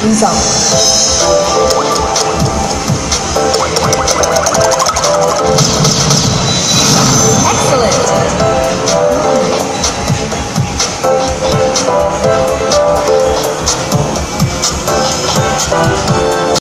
欣赏。